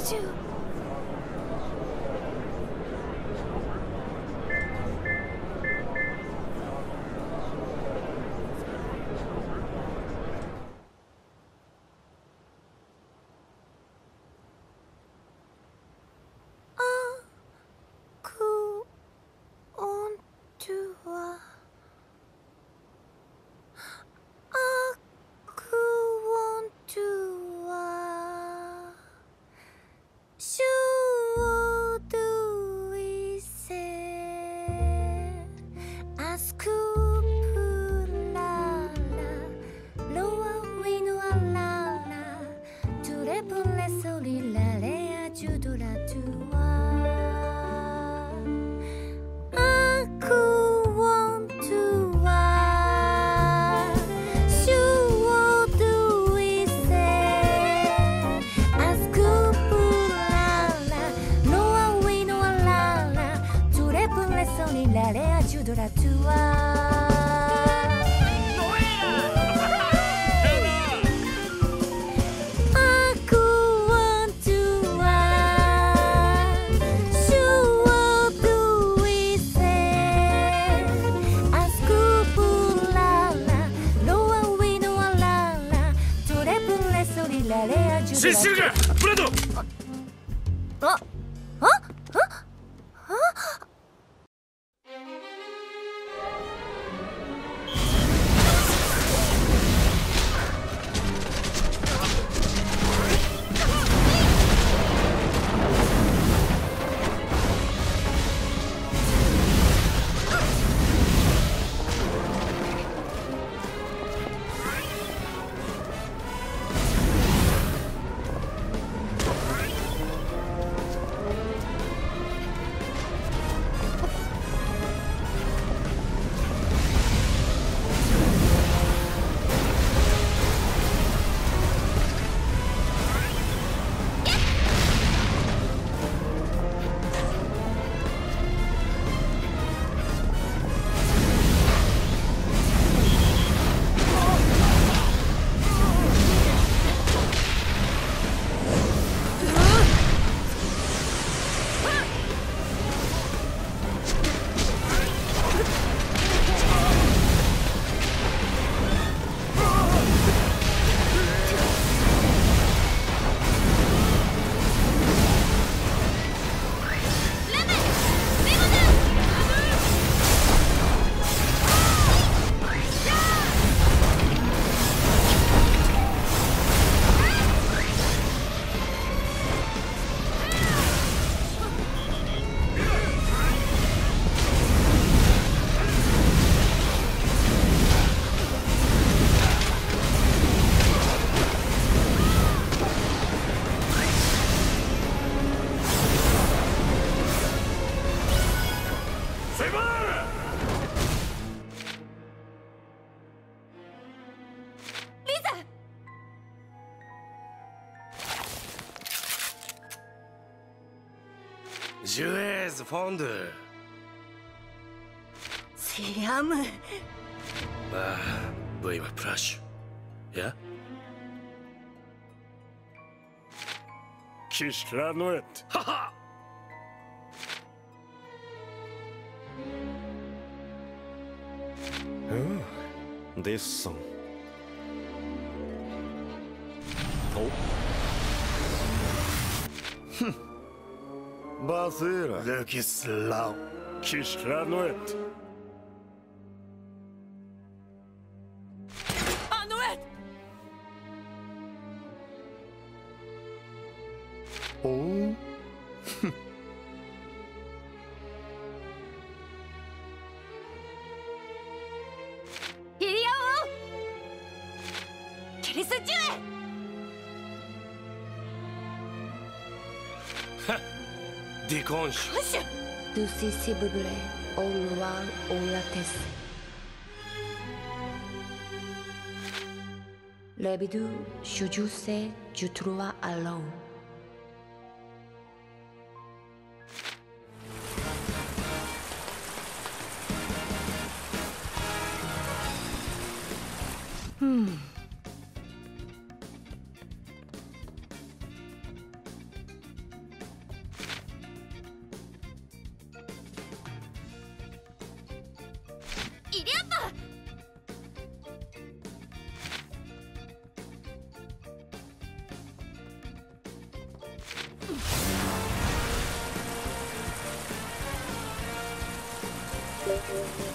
do? あっジュエーズフォンド。ゥシアムああブイはプラッシュ。や？キシラノエットはは Desçam. Oh. Baseira. Lukislau. Kishranuet. Anuet! Oh. Listen to it! Déconche! Dusi sibuble, on wa olates. Lebidu shujuse jutrua alone. Hmm. ギリアッパ「